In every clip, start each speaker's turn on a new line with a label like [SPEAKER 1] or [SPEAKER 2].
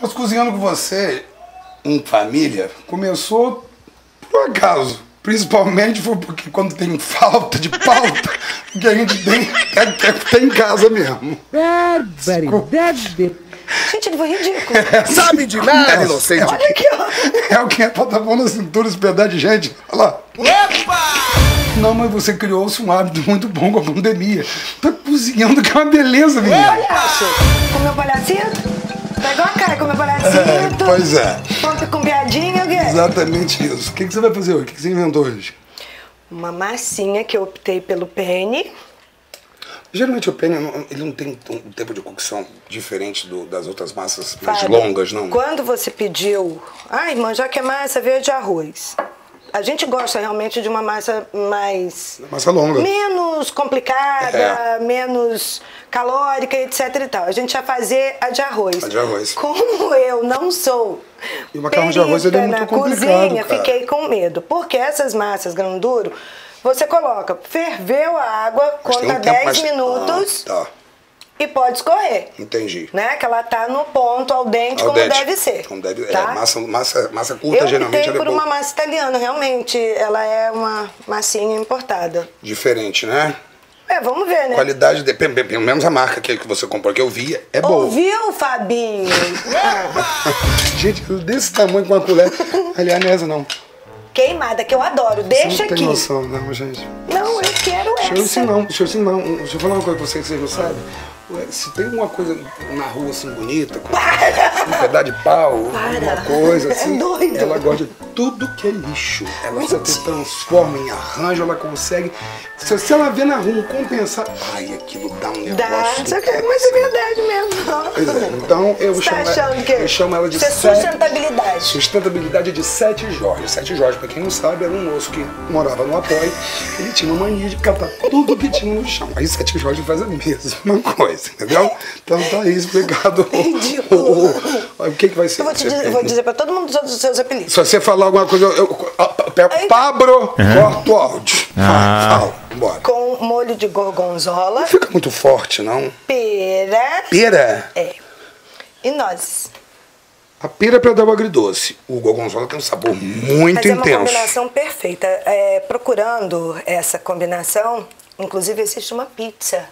[SPEAKER 1] Nós cozinhando com você em família começou por acaso. Principalmente foi porque quando tem falta de pauta, que a gente tem, quer, quer ter em casa mesmo.
[SPEAKER 2] Barbaridade.
[SPEAKER 3] Gente, ele foi ridículo.
[SPEAKER 4] Sabe de nada, inocente.
[SPEAKER 3] Olha aqui, ó.
[SPEAKER 1] É o que é pra dar mão na cintura, esse pedaço de gente. Olha lá. Não, mas você criou-se um hábito muito bom com a pandemia. Tá cozinhando que é uma beleza, menino.
[SPEAKER 3] Palhaço. Comeu palhacito? Igual a cara, comeu palhacito.
[SPEAKER 1] Pois é.
[SPEAKER 3] Ponta com piadinha, o quê?
[SPEAKER 1] Exatamente isso. O que, que você vai fazer hoje? O que, que você inventou hoje?
[SPEAKER 3] Uma massinha que eu optei pelo penne.
[SPEAKER 1] Geralmente o penne não- ele não tem um tempo de cocção diferente do- das outras massas mais longas, não?
[SPEAKER 3] Quando você pediu, ai, irmã, já que é massa verde arroz. A gente gosta realmente de uma massa mais.
[SPEAKER 1] Massa longa.
[SPEAKER 3] Menos complicada,
[SPEAKER 1] É.
[SPEAKER 3] menos calórica, etc e tal. A gente ia fazer a de arroz.
[SPEAKER 1] A de arroz.
[SPEAKER 3] Como eu não sou.
[SPEAKER 1] E o macarrão de arroz, ele é muito
[SPEAKER 3] na
[SPEAKER 1] complicado,
[SPEAKER 3] cozinha,
[SPEAKER 1] cara.
[SPEAKER 3] fiquei com medo. Porque essas massas grão duro, você coloca, ferveu a água,
[SPEAKER 1] Mas
[SPEAKER 3] conta
[SPEAKER 1] um tempo
[SPEAKER 3] 10
[SPEAKER 1] mais-
[SPEAKER 3] minutos
[SPEAKER 1] Ah, tá,
[SPEAKER 3] e pode escorrer
[SPEAKER 1] entendi.
[SPEAKER 3] né? Que ela tá no ponto al dente
[SPEAKER 1] Al
[SPEAKER 3] como
[SPEAKER 1] dente.
[SPEAKER 3] deve ser.
[SPEAKER 1] Como deve,
[SPEAKER 3] tá?
[SPEAKER 1] é, massa, massa, massa curta,
[SPEAKER 3] Eu
[SPEAKER 1] geralmente, ela é
[SPEAKER 3] por
[SPEAKER 1] boa.
[SPEAKER 3] uma massa italiana, realmente. Ela é uma massinha importada.
[SPEAKER 1] Diferente, né?
[SPEAKER 3] É, vamos ver, né?
[SPEAKER 1] Qualidade, de, pelo menos a marca que, que você comprou, que eu vi, é boa.
[SPEAKER 3] Ouviu, Fabinho?
[SPEAKER 1] Gente, desse tamanho com uma colher. Aliás, não é essa não.
[SPEAKER 3] queimada, que eu adoro.
[SPEAKER 1] Você
[SPEAKER 3] Deixa
[SPEAKER 1] não tem
[SPEAKER 3] aqui.
[SPEAKER 1] noção, não, gente.
[SPEAKER 3] Não, eu quero
[SPEAKER 1] Deixa eu
[SPEAKER 3] essa.
[SPEAKER 1] ensinar, deixa eu ensinar. Deixa eu falar uma coisa pra vocês que vocês não sabem. Se tem uma coisa na rua assim bonita, com um pedaço de pau,
[SPEAKER 3] Para.
[SPEAKER 1] uma coisa
[SPEAKER 3] É
[SPEAKER 1] assim,
[SPEAKER 3] doido.
[SPEAKER 1] ela gosta de tudo que é lixo. Ela se transforma em arranjo, ela consegue. Se, se ela vê na rua um compensar, ai, aquilo dá um
[SPEAKER 3] Dá,
[SPEAKER 1] negócio.
[SPEAKER 3] só que- mas é verdade mesmo.
[SPEAKER 1] Pois é, então eu
[SPEAKER 3] Você tá
[SPEAKER 1] chamo,
[SPEAKER 3] achando que
[SPEAKER 1] eu chamo ela de
[SPEAKER 3] Isso é sustentabilidade.
[SPEAKER 1] Sustentabilidade de Sete Jorge. Sete Jorge, pra quem não sabe, era um moço que morava no apoio. Ele tinha uma mania de catar tudo que tinha no chão. Aí Sete Jorge faz a mesma coisa, entendeu? Então tá aí explicado o,
[SPEAKER 3] Ridículo.
[SPEAKER 1] o, o, o que, que vai ser.
[SPEAKER 3] Eu vou, te dizer, vou dizer pra todo mundo os seus apelidos.
[SPEAKER 1] Se você falar alguma coisa, eu, eu, eu Pablo, corta o áudio.
[SPEAKER 5] Ah.
[SPEAKER 1] Fala, bora.
[SPEAKER 3] Com molho de gorgonzola,
[SPEAKER 1] Não fica muito forte, não.
[SPEAKER 3] pera
[SPEAKER 1] Pera.
[SPEAKER 3] é, e nozes.
[SPEAKER 1] A pera é pra dar o agridoce. O gorgonzola tem um sabor muito
[SPEAKER 3] Mas é uma
[SPEAKER 1] intenso.
[SPEAKER 3] combinação perfeita. É, procurando essa combinação, inclusive existe uma pizza.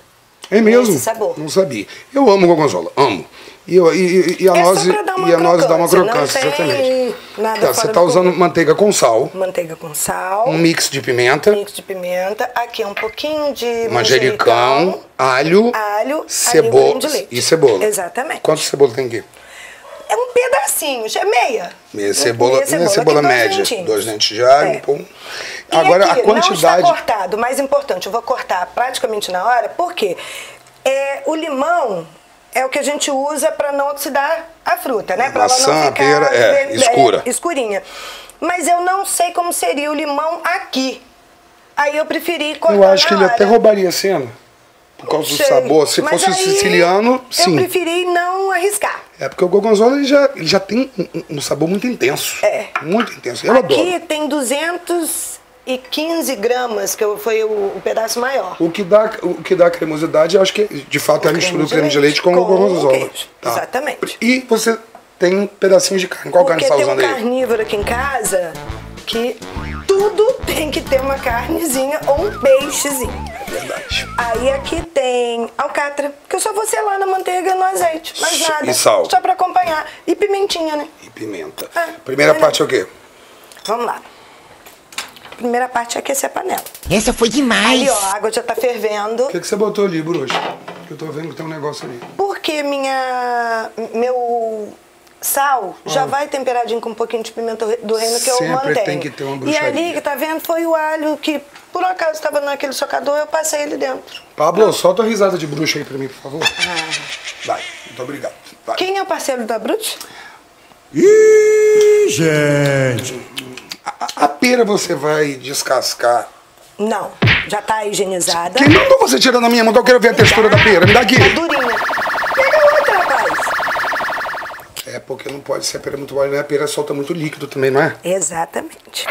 [SPEAKER 1] É mesmo?
[SPEAKER 3] Esse sabor.
[SPEAKER 1] Não sabia. Eu amo gorgonzola, amo. E, e- e- a
[SPEAKER 3] É
[SPEAKER 1] noz e a noz dá uma
[SPEAKER 3] crocância,
[SPEAKER 1] exatamente.
[SPEAKER 3] nada
[SPEAKER 1] Tá, você
[SPEAKER 3] do
[SPEAKER 1] tá usando manteiga com sal,
[SPEAKER 3] Manteiga com sal,
[SPEAKER 1] um mix de pimenta,
[SPEAKER 3] mix de pimenta, aqui um pouquinho de
[SPEAKER 1] manjericão, alho,
[SPEAKER 3] alho,
[SPEAKER 1] cebola
[SPEAKER 3] alho leite.
[SPEAKER 1] e cebola.
[SPEAKER 3] Exatamente.
[SPEAKER 1] Quanto cebola tem aqui?
[SPEAKER 3] É um pedacinho, é meia.
[SPEAKER 1] Meia cebola, meia cebola,
[SPEAKER 3] aqui, dois
[SPEAKER 1] média,
[SPEAKER 3] dentinhos.
[SPEAKER 1] dois dentes de alho,
[SPEAKER 3] É.
[SPEAKER 1] pum.
[SPEAKER 3] E
[SPEAKER 1] Agora
[SPEAKER 3] aqui,
[SPEAKER 1] a quantidade.
[SPEAKER 3] Não está cortado, o mais importante, eu vou cortar praticamente na hora, porque é, o limão é o que a gente usa para não oxidar a fruta, né? Para ela não ficar
[SPEAKER 1] pera, é,
[SPEAKER 3] ver-
[SPEAKER 1] escura.
[SPEAKER 3] escurinha. Mas eu não sei como seria o limão aqui. Aí eu preferi cortar
[SPEAKER 1] Eu acho
[SPEAKER 3] na
[SPEAKER 1] que ele
[SPEAKER 3] hora.
[SPEAKER 1] até roubaria a cena. Por causa do sabor. Se
[SPEAKER 3] Mas
[SPEAKER 1] fosse
[SPEAKER 3] aí
[SPEAKER 1] siciliano, sim.
[SPEAKER 3] Eu preferi não arriscar.
[SPEAKER 1] É porque o gorgonzola ele já, ele já tem um, um sabor muito intenso.
[SPEAKER 3] É.
[SPEAKER 1] Muito intenso. Eu
[SPEAKER 3] Aqui
[SPEAKER 1] adoro.
[SPEAKER 3] tem 215 gramas, que eu- foi o, o pedaço maior.
[SPEAKER 1] O que dá, o que dá cremosidade, eu acho que de fato é a mistura do creme de leite com, o gorgonzola.
[SPEAKER 3] queijo. Exatamente.
[SPEAKER 1] E você tem pedacinhos de carne. Qual
[SPEAKER 3] Porque
[SPEAKER 1] carne você está
[SPEAKER 3] um
[SPEAKER 1] usando aí?
[SPEAKER 3] carnívoro aqui em casa que tudo tem que ter uma carnezinha ou um peixezinho.
[SPEAKER 1] Verdade.
[SPEAKER 3] Aí aqui tem alcatra, que eu só vou selar na manteiga e no azeite, mais
[SPEAKER 1] E
[SPEAKER 3] nada.
[SPEAKER 1] sal.
[SPEAKER 3] Só pra acompanhar. E pimentinha, né?
[SPEAKER 1] E pimenta.
[SPEAKER 3] É,
[SPEAKER 1] Primeira parte é o quê?
[SPEAKER 3] Vamos lá. Primeira parte é aquecer a panela.
[SPEAKER 2] Essa foi demais.
[SPEAKER 3] Aí, ó, a água já tá fervendo.
[SPEAKER 1] O que, que você botou ali, Bruxa? Que eu tô vendo que tem um negócio ali.
[SPEAKER 3] Porque minha, meu sal já vai temperadinho com um pouquinho de pimenta do reino que eu
[SPEAKER 1] Ah. Sempre
[SPEAKER 3] mantenho.
[SPEAKER 1] tem que ter uma
[SPEAKER 3] E ali, que tá vendo, foi o alho que por acaso estava naquele socador, eu passei ele dentro.
[SPEAKER 1] Pablo, solta a risada de bruxa aí pra mim, por favor. Vai, muito obrigado. Vai.
[SPEAKER 3] Ah. Quem é o parceiro da Brute?
[SPEAKER 4] Ih, gente.
[SPEAKER 1] A, a pera você vai descascar.
[SPEAKER 3] Não, já tá higienizada.
[SPEAKER 1] Quem mandou você tirar na minha mão? Eu quero ver a textura da pera. Me dá aqui.
[SPEAKER 3] Tá durinha.
[SPEAKER 1] Porque não pode ser a pera muito mole, né? A pera solta muito líquido também, não é?
[SPEAKER 3] Exatamente.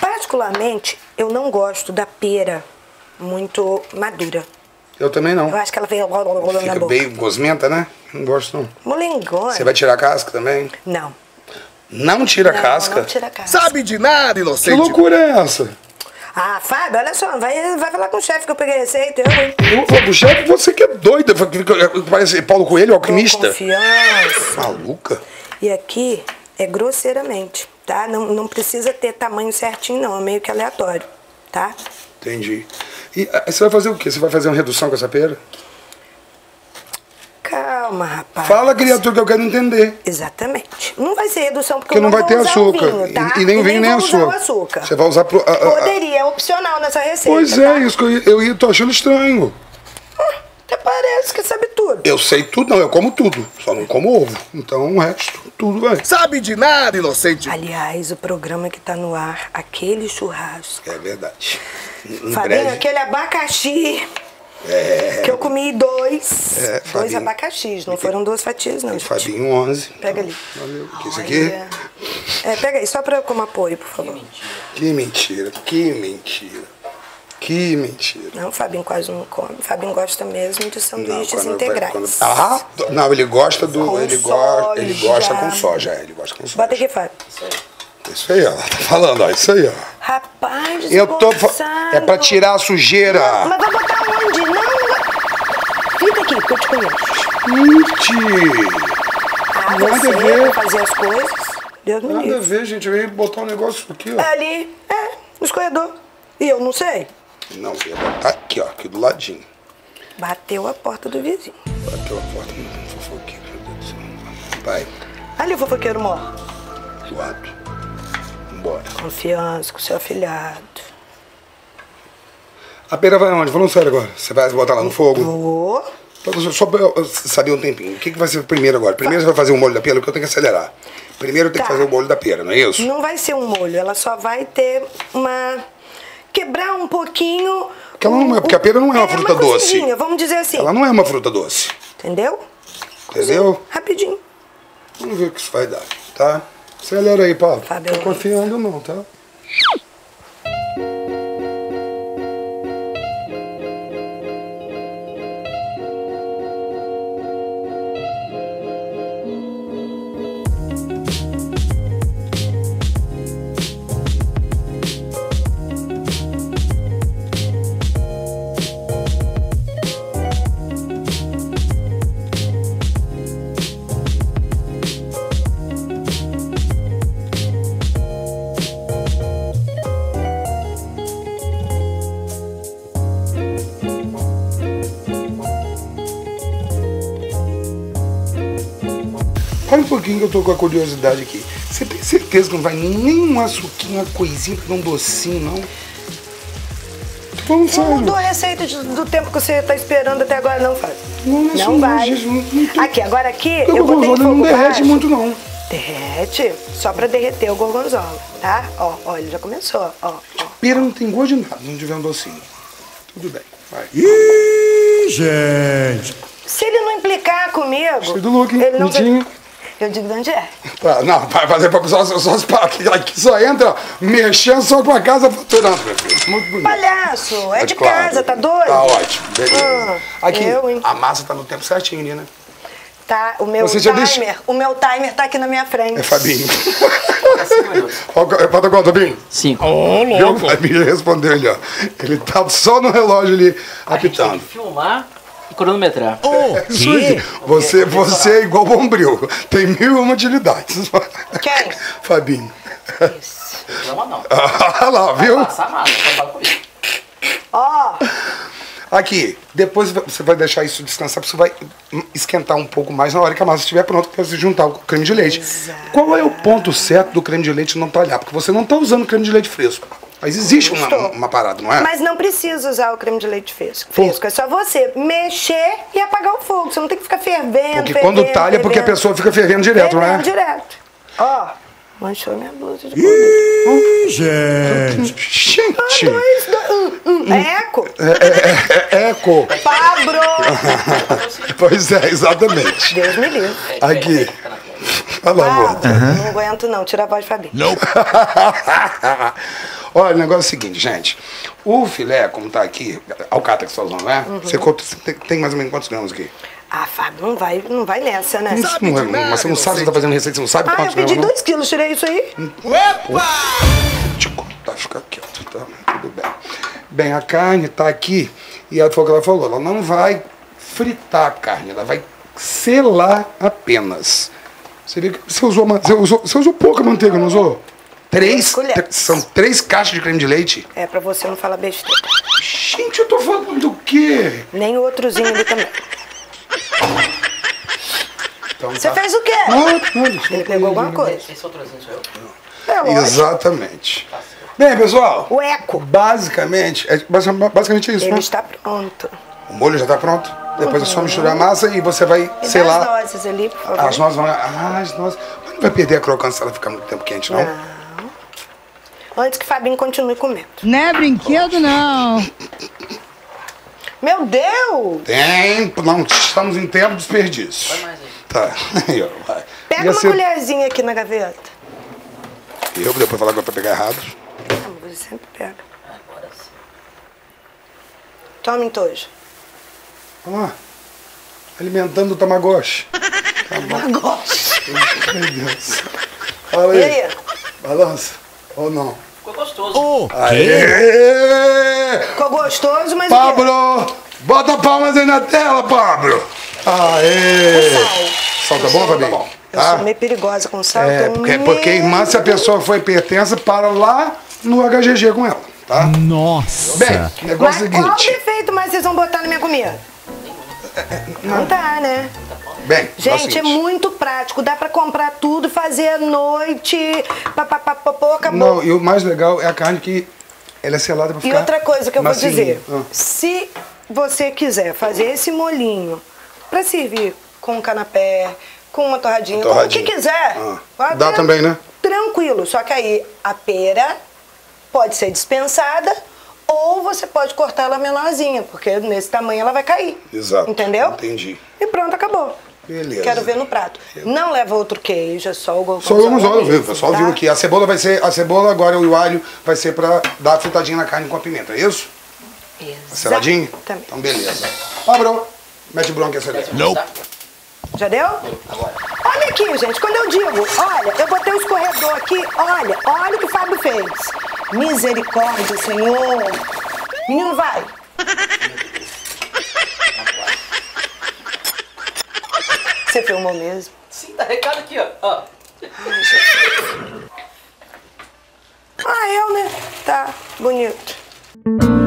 [SPEAKER 3] Particularmente, eu não gosto da pera muito madura.
[SPEAKER 1] Eu também não.
[SPEAKER 3] Eu acho que ela veio na
[SPEAKER 1] Fica
[SPEAKER 3] boca.
[SPEAKER 1] bem gosmenta, né? Não gosto não.
[SPEAKER 3] Molengona.
[SPEAKER 1] Você vai tirar a casca também?
[SPEAKER 3] Não.
[SPEAKER 1] Não tira a
[SPEAKER 3] não,
[SPEAKER 1] casca?
[SPEAKER 3] Não tira a casca.
[SPEAKER 4] Sabe de nada,
[SPEAKER 1] Que
[SPEAKER 4] inocente.
[SPEAKER 1] loucura é essa?
[SPEAKER 3] Ah, Fábio, olha só, vai, vai falar com o chefe que eu peguei receita, eu, hein?
[SPEAKER 1] Falar pro chefe, você que é doida. Parece Paulo Coelho, alquimista.
[SPEAKER 3] Confiança.
[SPEAKER 1] Maluca.
[SPEAKER 3] E aqui é grosseiramente, tá? Não, não precisa ter tamanho certinho, não. É meio que aleatório, tá?
[SPEAKER 1] Entendi. E ah, você vai fazer o quê? Você vai fazer uma redução com essa pera?
[SPEAKER 3] Calma, rapaz.
[SPEAKER 1] Fala, criatura, que eu quero entender.
[SPEAKER 3] Exatamente. Não vai ser redução, porque,
[SPEAKER 1] Porque
[SPEAKER 3] eu
[SPEAKER 1] não vai
[SPEAKER 3] vou
[SPEAKER 1] ter
[SPEAKER 3] usar
[SPEAKER 1] açúcar.
[SPEAKER 3] O vinho, tá?
[SPEAKER 1] E- e nem o vinho, nem o açúcar.
[SPEAKER 3] açúcar.
[SPEAKER 1] Você vai usar pro- a- a-
[SPEAKER 3] Poderia, é opcional nessa receita.
[SPEAKER 1] Pois
[SPEAKER 3] tá?
[SPEAKER 1] é, isso que eu, ia- eu ia, tô achando estranho.
[SPEAKER 3] Até parece que sabe tudo.
[SPEAKER 1] Eu sei tudo, não, eu como tudo. Só não como ovo. Então o resto, tudo vai.
[SPEAKER 4] Sabe de nada, inocente.
[SPEAKER 3] Aliás, o programa que tá no ar, aquele churrasco.
[SPEAKER 1] É verdade.
[SPEAKER 3] Fabinho, aquele abacaxi. Que eu comi dois.
[SPEAKER 1] É,
[SPEAKER 3] dois
[SPEAKER 1] Fabinho.
[SPEAKER 3] abacaxis. Não foram duas fatias, não. gente.
[SPEAKER 1] Fabinho 11.
[SPEAKER 3] Pega ali.
[SPEAKER 1] Valeu. Que isso aqui?
[SPEAKER 3] É, pega aí, só pra como apoio, por favor.
[SPEAKER 1] Que mentira, que mentira. Que mentira.
[SPEAKER 3] Não, o Fabinho quase não come. O Fabinho gosta mesmo de sanduíches
[SPEAKER 1] quando-
[SPEAKER 3] integrais.
[SPEAKER 1] quando- Ah, não, ele gosta do.
[SPEAKER 3] Com
[SPEAKER 1] ele, gosta, ele gosta com soja, é, ele gosta com soja.
[SPEAKER 3] Bota aqui, Fábio.
[SPEAKER 1] Isso aí, ó. Tá falando, ó. Isso aí, ó.
[SPEAKER 3] Rapaz,
[SPEAKER 1] Eu tô. É pra tirar a sujeira.
[SPEAKER 3] Mas vai botar onde? Fica aqui, que eu te conheço.
[SPEAKER 1] Mentira.
[SPEAKER 3] Ah,
[SPEAKER 1] Nada
[SPEAKER 3] você
[SPEAKER 1] a ver.
[SPEAKER 3] fazer as coisas. Deus me
[SPEAKER 1] Nada a
[SPEAKER 3] livre.
[SPEAKER 1] ver, gente. Eu ia botar um negócio aqui, ó.
[SPEAKER 3] É ali, é, no escorredor. E eu não sei.
[SPEAKER 1] Não, eu ia botar aqui, ó. Aqui do ladinho.
[SPEAKER 3] Bateu a porta do vizinho.
[SPEAKER 1] Bateu a porta no fofoqueiro, meu Deus do céu. Vai,
[SPEAKER 3] Ali o fofoqueiro mor.
[SPEAKER 1] zoado. Vambora.
[SPEAKER 3] Confiança com seu afilhado.
[SPEAKER 1] A pera vai aonde? Falando sério agora. Você vai botar lá no fogo?
[SPEAKER 3] Vou.
[SPEAKER 1] Só- Só pra eu saber um tempinho. O que, que vai ser primeiro agora? Primeiro você vai fazer o molho da pera, porque eu tenho que acelerar. Primeiro tem que
[SPEAKER 3] Tá.
[SPEAKER 1] fazer o molho da pera, não é isso?
[SPEAKER 3] Não vai ser um molho, ela só vai ter uma. quebrar um pouquinho.
[SPEAKER 1] Porque ela não é- porque a pera não é uma fruta doce.
[SPEAKER 3] cozidinha, Vamos dizer assim.
[SPEAKER 1] Ela não é uma fruta doce.
[SPEAKER 3] Entendeu?
[SPEAKER 1] Entendeu?
[SPEAKER 3] Rapidinho.
[SPEAKER 1] Vamos ver o que isso vai dar, tá? Acelera aí, Paulo.
[SPEAKER 3] Fábio.
[SPEAKER 1] Tô confiando não, tá? Que eu tô com a curiosidade aqui. Você tem certeza que não vai nenhum açuquinho, uma coisinha pra dar um docinho, não? Tô falando
[SPEAKER 3] Não mudou a receita de- do tempo que você tá esperando até agora, não, Fábio.
[SPEAKER 1] Não,
[SPEAKER 3] não
[SPEAKER 1] não,
[SPEAKER 3] vai.
[SPEAKER 1] gente, não-
[SPEAKER 3] Aqui, agora aqui, eu
[SPEAKER 1] o
[SPEAKER 3] botei fogo
[SPEAKER 1] não derrete
[SPEAKER 3] baixo.
[SPEAKER 1] muito, não.
[SPEAKER 3] Derrete, só pra derreter o gorgonzola, tá? Ó, ó, ele já começou, ó, ó.
[SPEAKER 1] Pera não tem gosto de nada, não tiver um docinho. Tudo bem, vai.
[SPEAKER 4] Ih, gente.
[SPEAKER 3] Se ele não implicar comigo...
[SPEAKER 1] Gostei do look, hein?
[SPEAKER 3] ele não vai... Eu digo de onde é.
[SPEAKER 1] Tá, não, vai fazer pra só, só, só, só aqui, aqui só entra mexendo só com a casa faturando, meu filho. Muito bonito.
[SPEAKER 3] Palhaço, é
[SPEAKER 1] Mas
[SPEAKER 3] de
[SPEAKER 1] claro.
[SPEAKER 3] casa, tá doido?
[SPEAKER 1] Tá ótimo, beleza.
[SPEAKER 3] Ah,
[SPEAKER 1] aqui,
[SPEAKER 3] eu, hein?
[SPEAKER 1] a massa tá no tempo certinho, Nina.
[SPEAKER 3] Tá, o meu
[SPEAKER 1] Você
[SPEAKER 3] timer,
[SPEAKER 1] deixa-
[SPEAKER 3] o meu timer tá aqui na minha frente.
[SPEAKER 1] É Fabinho. Falta quanto, Fabinho?
[SPEAKER 5] Cinco.
[SPEAKER 1] Viu? O Fabinho respondeu ali, ó. Ele tá só no relógio ali,
[SPEAKER 5] A gente tem
[SPEAKER 1] apitando.
[SPEAKER 5] que filmar e cronometrar.
[SPEAKER 1] Isso aí. Você, você é igual bombril. Tem mil e uma utilidades.
[SPEAKER 3] Quem?
[SPEAKER 1] Fabinho.
[SPEAKER 5] Não, não.
[SPEAKER 1] Olha lá, viu?
[SPEAKER 5] Passar só com isso.
[SPEAKER 3] Ó,
[SPEAKER 1] Aqui, depois você vai deixar isso descansar, porque você vai esquentar um pouco mais na hora que a massa estiver pronta para você juntar com o creme de leite. Qual é o ponto certo do creme de leite não talhar? Porque você não está usando creme de leite fresco. Mas existe uma, uma parada, não é?
[SPEAKER 3] mas não precisa usar o creme de leite fresco. fresco. É só você mexer e apagar o fogo. Você não tem que ficar fervendo,
[SPEAKER 1] Porque quando
[SPEAKER 3] fervendo,
[SPEAKER 1] talha é porque a
[SPEAKER 3] fervendo.
[SPEAKER 1] pessoa fica fervendo direto, não é?
[SPEAKER 3] Fervendo direto. Ó, manchou minha blusa de.
[SPEAKER 4] Ih, gente.
[SPEAKER 1] Gente!
[SPEAKER 3] Dois, dois, um, um. É eco?
[SPEAKER 1] É, é eco.
[SPEAKER 3] Pablo!
[SPEAKER 1] Pois é, exatamente.
[SPEAKER 3] Deus me livre.
[SPEAKER 1] Aqui. Fala, amor.
[SPEAKER 3] Bárbara, não aguento não, tira a voz de Fabinho.
[SPEAKER 1] Olha, o negócio é o seguinte, gente. O filé, como tá aqui, alcatra que você tá usando, né?
[SPEAKER 3] Uhum.
[SPEAKER 1] Você conta- você tem, tem mais ou menos quantos gramas aqui?
[SPEAKER 3] Ah, Fábio, não vai, não vai nessa, né?
[SPEAKER 1] Isso não é- mas você não sabe, você tá fazendo receita, você não sabe
[SPEAKER 3] Ah, eu
[SPEAKER 1] quantos
[SPEAKER 3] pedi
[SPEAKER 1] gramas,
[SPEAKER 3] 2 quilos, tirei isso aí.
[SPEAKER 1] não? Te contar, fica quieto, tá? Tudo bem. Bem, a carne tá aqui e foi o que ela falou. Ela não vai fritar a carne, ela vai selar apenas. Você viu que você usou, você usou, você usou pouca manteiga, não usou? Três,
[SPEAKER 3] colheres.
[SPEAKER 1] são três caixas de creme de leite.
[SPEAKER 3] É, pra você não falar besteira.
[SPEAKER 1] Gente, eu tô falando do quê?
[SPEAKER 3] Nem o outrozinho ali também.
[SPEAKER 1] Então,
[SPEAKER 3] Você
[SPEAKER 1] tá.
[SPEAKER 3] fez o quê?
[SPEAKER 1] Não, não,
[SPEAKER 3] Ele pegou alguma coisa.
[SPEAKER 5] Esse outrozinho sou eu?
[SPEAKER 3] É lógico.
[SPEAKER 1] Exatamente. Bem, pessoal,
[SPEAKER 3] O eco.
[SPEAKER 1] basicamente, é, basi- basicamente é isso,
[SPEAKER 3] Ele
[SPEAKER 1] né?
[SPEAKER 3] está pronto.
[SPEAKER 1] O molho já tá pronto. Depois é só misturar a massa e você vai,
[SPEAKER 3] Me
[SPEAKER 1] sei lá.
[SPEAKER 3] as doses ali, por favor.
[SPEAKER 1] As nozes vão. Ah, as nozes. Mas não vai perder a crocância se ela ficar muito tempo quente, não?
[SPEAKER 3] Antes que Fabinho continue comendo.
[SPEAKER 2] Não é brinquedo, não.
[SPEAKER 3] Meu Deus!
[SPEAKER 1] Tempo, não, estamos em tempo de desperdício.
[SPEAKER 5] Vai mais aí.
[SPEAKER 1] Tá. Aí, ó, vai.
[SPEAKER 3] Pega
[SPEAKER 1] Ia
[SPEAKER 3] uma
[SPEAKER 1] ser-
[SPEAKER 3] colherzinha aqui na gaveta.
[SPEAKER 1] Eu vou depois falar que vai pegar errado.
[SPEAKER 3] Ah, mas você sempre pega.
[SPEAKER 5] Agora sim.
[SPEAKER 3] Toma entojo.
[SPEAKER 1] Vamos lá. Alimentando o Tamagotchi.
[SPEAKER 3] Gosto.
[SPEAKER 1] Meu Deus. Fala
[SPEAKER 3] E
[SPEAKER 1] aí.
[SPEAKER 3] aí?
[SPEAKER 1] Balança. Ou não?
[SPEAKER 5] Ficou gostoso.
[SPEAKER 1] Aê!
[SPEAKER 3] Ficou gostoso, mas o?
[SPEAKER 1] Pablo! Bota palmas aí na tela, Pablo! Aê! Sal tá bom, Fabinho?
[SPEAKER 3] Eu
[SPEAKER 1] Tá?
[SPEAKER 3] sou meio perigosa com sal.
[SPEAKER 1] É, porque, porque irmã, se a pessoa for hipertensa, para lá no HGG com ela, tá?
[SPEAKER 2] Nossa.
[SPEAKER 1] Bem, o negócio é
[SPEAKER 3] Mas
[SPEAKER 1] o
[SPEAKER 3] qual
[SPEAKER 1] seguinte.
[SPEAKER 3] defeito mais vocês vão botar na minha comida? Não tá, né?
[SPEAKER 1] Bem,
[SPEAKER 3] Gente, é muito prático. Dá pra comprar tudo, fazer à noite, papapapapô, acabou.
[SPEAKER 1] Não, e o mais legal é a carne que ela é selada pra
[SPEAKER 3] E
[SPEAKER 1] ficar
[SPEAKER 3] outra coisa que eu vou dizer.
[SPEAKER 1] Ah.
[SPEAKER 3] Se você quiser fazer esse molinho pra servir com um canapé, com uma torradinha, com o
[SPEAKER 1] Torradinha.
[SPEAKER 3] que quiser,
[SPEAKER 1] Ah.
[SPEAKER 3] pode
[SPEAKER 1] Dá também, né?
[SPEAKER 3] Tranquilo. Só que aí a pera pode ser dispensada ou você pode cortar ela menorzinha, porque nesse tamanho ela vai cair.
[SPEAKER 1] Exato.
[SPEAKER 3] Entendeu?
[SPEAKER 1] Entendi.
[SPEAKER 3] E pronto, acabou.
[SPEAKER 1] Beleza.
[SPEAKER 3] Quero ver no prato. Não leva outro queijo, é só o
[SPEAKER 1] Só vamos
[SPEAKER 3] gorgonzola
[SPEAKER 1] viu? O pessoal
[SPEAKER 3] tá?
[SPEAKER 1] viu aqui. A cebola vai ser. A cebola agora e o alho vai ser pra dar a fritadinha na carne com a pimenta, é isso? Seladinho?
[SPEAKER 3] Também.
[SPEAKER 1] Então beleza. Pablo, mete bronca essa ideia.
[SPEAKER 5] Não.
[SPEAKER 3] Já deu? Olha aqui, gente, quando eu digo, olha, eu botei o escorredor aqui, olha, olha o que o Fábio fez. Misericórdia, Senhor. Menino, vai. Você filmou mesmo?
[SPEAKER 5] Sim, tá recado aqui, ó. ó.
[SPEAKER 3] Ah, eu, né? Tá, bonito.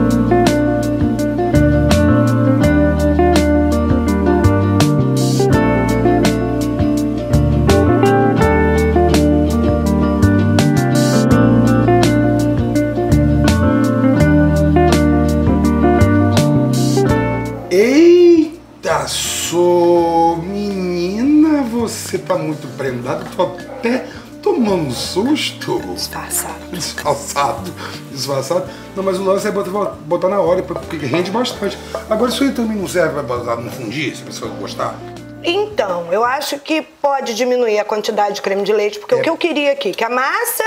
[SPEAKER 1] Um susto.
[SPEAKER 3] Disfarçado.
[SPEAKER 1] Disfarçado, disfarçado. Não, mas o lance é botar, botar na hora, porque rende bastante. Agora isso aí também não serve pra botar no fundir, se a pessoa gostar.
[SPEAKER 3] Então, eu acho que pode diminuir a quantidade de creme de leite, porque
[SPEAKER 1] É.
[SPEAKER 3] o que eu queria aqui, que a massa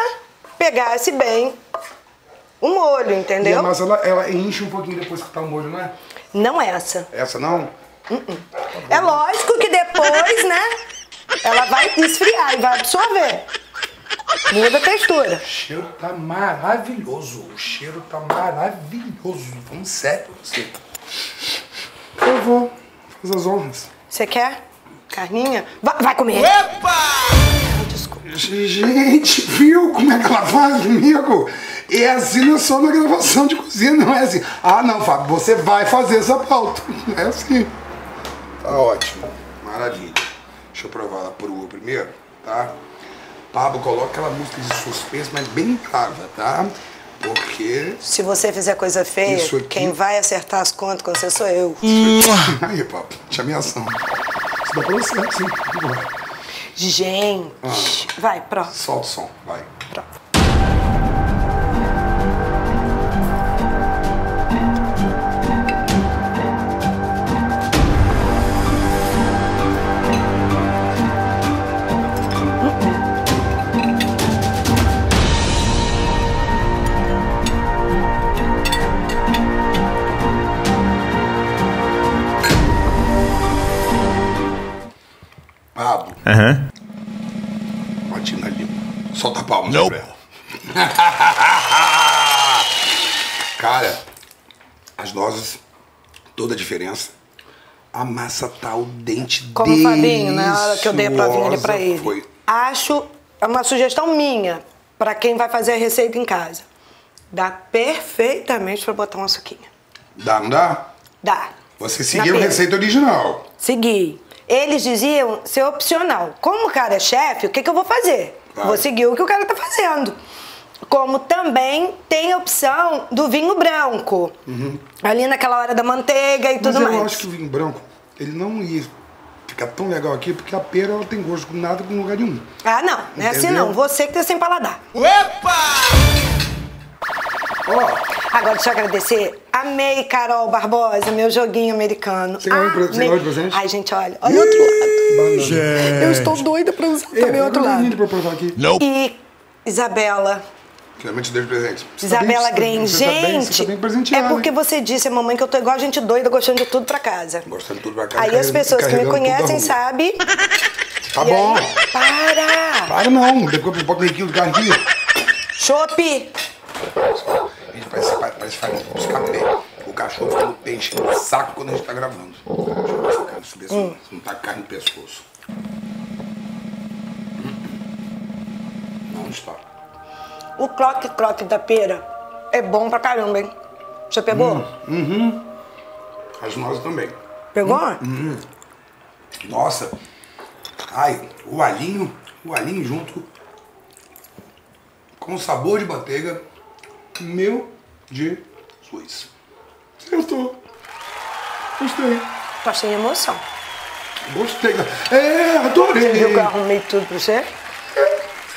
[SPEAKER 3] pegasse bem o molho,
[SPEAKER 1] E a
[SPEAKER 3] entendeu?
[SPEAKER 1] massa, ela, ela enche um pouquinho depois que tá o molho, não é?
[SPEAKER 3] Não essa.
[SPEAKER 1] Essa não?
[SPEAKER 3] É lógico que depois, né? Ela vai esfriar e vai absorver. Muda a textura.
[SPEAKER 1] O cheiro tá maravilhoso. O cheiro tá maravilhoso. Vamos sério você. Eu vou fazer as honras.
[SPEAKER 3] Você quer? Carninha? Vai, vai comer. Ai, Desculpa.
[SPEAKER 1] Gente, viu como é que ela faz comigo? É assim não é só na gravação de cozinha, não é assim. Ah, não, Fábio, você vai fazer essa pauta. É assim. Tá ótimo. Maravilha. Deixa eu provar ela crua primeiro, tá? Pablo, coloca aquela música de suspense, mas bem brava, tá? Porque.
[SPEAKER 3] Se você fizer coisa feia,
[SPEAKER 1] aqui-
[SPEAKER 3] quem vai acertar as contas com você sou eu.
[SPEAKER 1] Aí, Pablo, te ameaçando. Isso dá pra você, sim.
[SPEAKER 3] Gente.
[SPEAKER 1] Ah.
[SPEAKER 3] Vai, pronto.
[SPEAKER 1] Solta o som, vai.
[SPEAKER 3] Pronto. Aham. Uhum. Patina Lima.
[SPEAKER 1] Solta a palma
[SPEAKER 4] nope.
[SPEAKER 1] pra ela. Cara, as doses, toda a diferença. A massa tá o dente
[SPEAKER 3] Como o Fabinho, né? na hora que eu dei a provinha ali pra ele.
[SPEAKER 1] Foi.
[SPEAKER 3] Acho uma sugestão minha para quem vai fazer a receita em casa. Dá perfeitamente para botar uma suquinha.
[SPEAKER 1] Dá, não dá?
[SPEAKER 3] Dá.
[SPEAKER 1] Você seguiu a receita original.
[SPEAKER 3] Segui. Eles diziam ser opcional. Como o cara é chefe, o que, que eu vou fazer?
[SPEAKER 1] Claro.
[SPEAKER 3] Vou seguir o que o cara tá fazendo. Como também tem a opção do vinho branco. Ali naquela hora da manteiga e
[SPEAKER 1] Uhum. Mas
[SPEAKER 3] tudo
[SPEAKER 1] eu
[SPEAKER 3] mais.
[SPEAKER 1] acho que o vinho branco, ele não ia ficar tão legal aqui, porque a pera ela tem gosto com nada com lugar nenhum.
[SPEAKER 3] Ah, não. Não é assim não. Você que tá sem paladar.
[SPEAKER 1] Ó,
[SPEAKER 3] Agora, deixa eu agradecer. Amei, Carol Barbosa, meu joguinho americano.
[SPEAKER 1] Você ganhou de presente?
[SPEAKER 3] Ai, gente, olha. Olha o outro lado.
[SPEAKER 4] Gente.
[SPEAKER 3] Eu estou doida pra usar também o outro lado.
[SPEAKER 1] pra provar aqui.
[SPEAKER 4] Nope.
[SPEAKER 3] E Isabela.
[SPEAKER 1] Finalmente dei de presente. Você tá
[SPEAKER 3] Isabela
[SPEAKER 1] bem-
[SPEAKER 3] Green,
[SPEAKER 1] você tá bem-
[SPEAKER 3] gente.
[SPEAKER 1] Você tá bem
[SPEAKER 3] é porque você disse, mamãe, que eu tô igual gente doida, gostando de tudo pra casa.
[SPEAKER 1] Gostando de tudo pra casa,
[SPEAKER 3] Aí as pessoas que me conhecem sabem.
[SPEAKER 1] Tá
[SPEAKER 3] E
[SPEAKER 1] bom.
[SPEAKER 3] aí, para!
[SPEAKER 1] Para não, depois eu boto meio quilo de carne aqui.
[SPEAKER 3] Chope!
[SPEAKER 1] A parece, farinha de café. O cachorro fica no peixe, no saco quando a gente tá gravando. Deixa eu saber se
[SPEAKER 3] Hum.
[SPEAKER 1] não tá carne no pescoço. Não está.
[SPEAKER 3] O croque-croque da pera é bom pra caramba, hein? Já pegou?
[SPEAKER 1] Hum. As nozes também.
[SPEAKER 3] Pegou?
[SPEAKER 1] Nossa. Ai, o alinho, o alinho junto com o sabor de manteiga. Meu Jesus. Acertou. Gostei.
[SPEAKER 3] Tô sem emoção.
[SPEAKER 1] Gostei. É, adorei.
[SPEAKER 3] Viu que eu arrumei tudo pra você?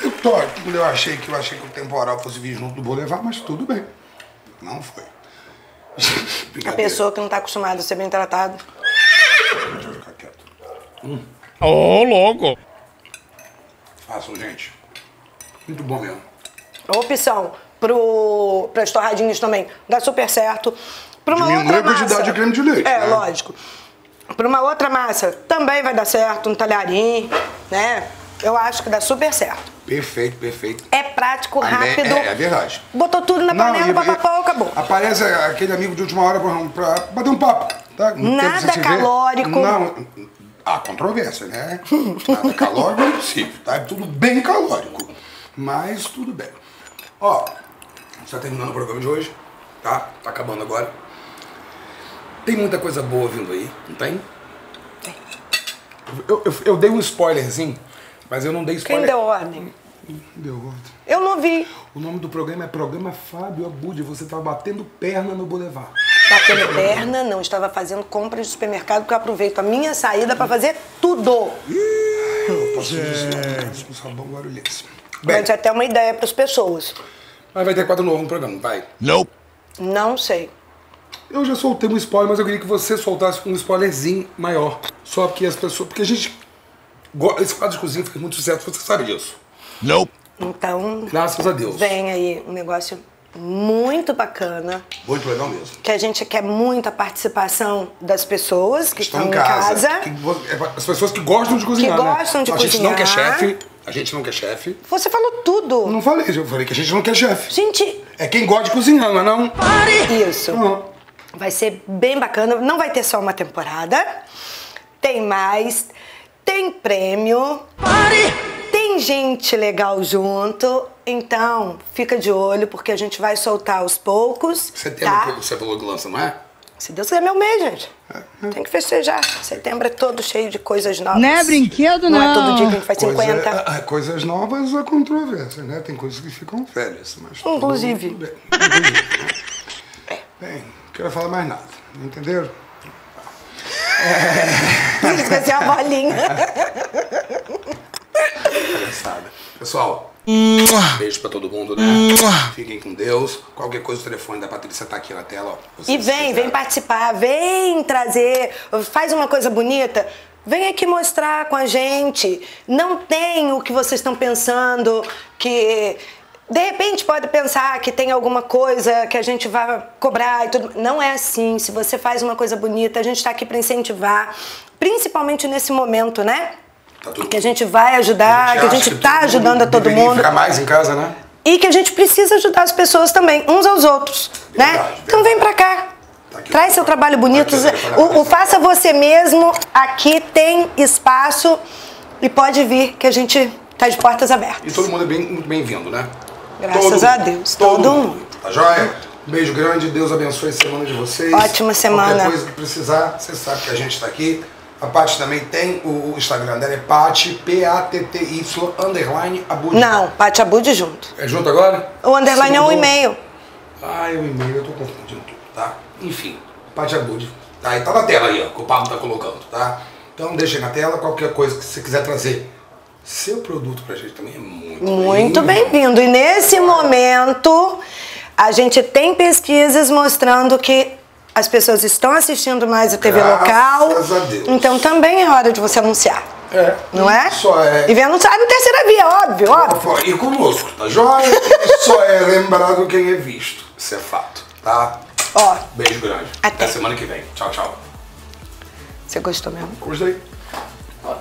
[SPEAKER 1] Eu tô, quando eu achei que eu achei que o temporal fosse vir junto do Boulevard, mas tudo bem. Não foi.
[SPEAKER 3] A pessoa que não tá acostumada a ser bem tratado.
[SPEAKER 1] Deixa eu ficar quieto.
[SPEAKER 4] Ô, louco.
[SPEAKER 1] Façam, gente. Muito bom mesmo.
[SPEAKER 3] Opção pro, pras torradinhas também dá super certo. Pra uma
[SPEAKER 1] Diminui
[SPEAKER 3] outra
[SPEAKER 1] a quantidade
[SPEAKER 3] massa,
[SPEAKER 1] de creme de leite,
[SPEAKER 3] É,
[SPEAKER 1] né?
[SPEAKER 3] lógico. Pra uma outra massa também vai dar certo, um talharim, né? Eu acho que dá super certo.
[SPEAKER 1] Perfeito, perfeito.
[SPEAKER 3] É prático, rápido.
[SPEAKER 1] É, é verdade.
[SPEAKER 3] Botou tudo na panela, papapá, acabou.
[SPEAKER 1] Aparece aquele amigo de última hora pra, pra bater um papo. Tá? No
[SPEAKER 3] Nada calórico.
[SPEAKER 1] Não. Há controvérsia, né? Nada calórico é impossível. Tá tudo bem calórico. Mas tudo bem. Ó, está terminando o programa de hoje. Tá? Tá acabando agora. Tem muita coisa boa vindo aí, não tem?
[SPEAKER 3] Tem.
[SPEAKER 1] Eu, eu, eu dei um spoilerzinho, mas eu não dei
[SPEAKER 3] Quem
[SPEAKER 1] spoiler.
[SPEAKER 3] deu ordem?
[SPEAKER 1] Deu ordem.
[SPEAKER 3] Eu não vi.
[SPEAKER 1] O nome do programa é Programa Fábio Abud. Você tá batendo perna no Boulevard.
[SPEAKER 3] Batendo perna, não estava fazendo compras de supermercado, porque eu aproveito a minha saída pra fazer tudo.
[SPEAKER 1] Eu posso dizer com sabão guarulhense. Bem,
[SPEAKER 3] Pode ser até uma ideia pras pessoas.
[SPEAKER 1] Mas vai ter quadro novo no programa, vai.
[SPEAKER 4] Nope.
[SPEAKER 3] Não sei.
[SPEAKER 1] Eu já soltei um spoiler, mas eu queria que você soltasse um spoilerzinho maior. Só porque as pessoas. Porque a gente. Esse quadro de cozinha fez muito sucesso, você sabe disso.
[SPEAKER 4] Nope.
[SPEAKER 3] Então,
[SPEAKER 1] Graças a Deus.
[SPEAKER 3] vem aí um negócio muito bacana.
[SPEAKER 1] Muito legal mesmo.
[SPEAKER 3] Que a gente quer muito a participação das pessoas que
[SPEAKER 1] Estão
[SPEAKER 3] estão
[SPEAKER 1] em casa. Que vo- é As pessoas que gostam de cozinhar. né?
[SPEAKER 3] gostam de
[SPEAKER 1] a gente não quer
[SPEAKER 3] cozinhar.
[SPEAKER 1] chefe. A gente não quer chefe.
[SPEAKER 3] Você falou tudo.
[SPEAKER 1] Não falei, eu falei que a gente não quer chefe.
[SPEAKER 3] Gente,
[SPEAKER 1] É quem gosta de cozinhar, não é não?
[SPEAKER 3] isso.
[SPEAKER 1] Não.
[SPEAKER 3] Vai ser bem bacana. Não vai ter só uma temporada. Tem mais. Tem prêmio. Tem gente legal junto. Então, fica de olho, porque a gente vai soltar aos poucos.
[SPEAKER 1] Setembro
[SPEAKER 3] tá?
[SPEAKER 1] que você falou que lança, não é?
[SPEAKER 3] Se Deus quiser, é meu mês, gente. Tem que festejar. Setembro é todo cheio de coisas novas.
[SPEAKER 2] Não é brinquedo,
[SPEAKER 3] Não é
[SPEAKER 2] não.
[SPEAKER 3] todo dia que a gente faz 50.
[SPEAKER 1] Coisa- ah, coisas novas há controvérsia, né? Tem coisas que ficam velhas, mas tudo-
[SPEAKER 3] Inclusive.
[SPEAKER 1] tudo bem. Inclusive, né? Bem, não quero falar mais nada, entenderam?
[SPEAKER 3] Por isso vai ser a bolinha.
[SPEAKER 1] Pessoal, beijo pra todo mundo, né? Fiquem com Deus. Qualquer coisa, o telefone da Patrícia tá aqui na tela, ó.
[SPEAKER 3] E vem, vem participar, vem trazer, faz uma coisa bonita. Vem aqui mostrar com a gente. Não tem o que vocês estão pensando, que de repente pode pensar que tem alguma coisa que a gente vai cobrar e tudo. Não é assim. Se você faz uma coisa bonita, a gente está aqui para incentivar, principalmente nesse momento, né?
[SPEAKER 1] Tá tudo
[SPEAKER 3] que a gente vai ajudar, que a gente
[SPEAKER 1] todo
[SPEAKER 3] tá
[SPEAKER 1] mundo
[SPEAKER 3] ajudando a todo mundo.
[SPEAKER 1] ficar mais em casa, né?
[SPEAKER 3] E que a gente precisa ajudar as pessoas também, uns aos outros, né?
[SPEAKER 1] Verdade,
[SPEAKER 3] Então vem pra cá.
[SPEAKER 1] Tá.
[SPEAKER 3] Traz seu trabalho bonito.
[SPEAKER 1] Tá.
[SPEAKER 3] O, o Faça Você Mesmo, aqui tem espaço e pode vir que a gente tá de portas
[SPEAKER 1] E
[SPEAKER 3] abertas.
[SPEAKER 1] todo mundo é bem, muito bem-vindo, né?
[SPEAKER 3] Graças
[SPEAKER 1] Todo
[SPEAKER 3] a
[SPEAKER 1] mundo.
[SPEAKER 3] Deus, todo mundo.
[SPEAKER 1] Tá joia? Um beijo grande, Deus abençoe a semana de vocês.
[SPEAKER 3] Ótima semana.
[SPEAKER 1] Qualquer coisa que precisar, você sabe que a gente tá aqui. A Paty também tem o Instagram dela, é Paty, P-A-T-T-Y, underline, Abud.
[SPEAKER 3] Não, Paty Abude junto.
[SPEAKER 1] É junto agora?
[SPEAKER 3] O underline
[SPEAKER 1] Você
[SPEAKER 3] é um e-mail.
[SPEAKER 1] Ah, é o e-mail, eu tô confundindo tudo, tá? Enfim, Paty Abud. Tá, e tá na tela aí, ó, que o Pablo tá colocando, tá? Então deixa aí na tela, qualquer coisa que você quiser trazer. Seu produto pra gente também é muito
[SPEAKER 3] Muito bem-vindo. E nesse momento, a gente tem pesquisas mostrando que as pessoas estão assistindo mais a TV
[SPEAKER 1] Graças
[SPEAKER 3] local.
[SPEAKER 1] a Deus.
[SPEAKER 3] Então também é hora de você anunciar.
[SPEAKER 1] É.
[SPEAKER 3] Não é?
[SPEAKER 1] Só é.
[SPEAKER 3] E vem anunciar no terceira via, óbvio, óbvio.
[SPEAKER 1] E conosco, tá joia? Só é lembrado quem é visto. Isso é fato, tá?
[SPEAKER 3] Ó,
[SPEAKER 1] Beijo grande.
[SPEAKER 3] Até.
[SPEAKER 1] Até semana que vem. Tchau, tchau.
[SPEAKER 3] você gostou mesmo?
[SPEAKER 1] Gostei.
[SPEAKER 5] Ó.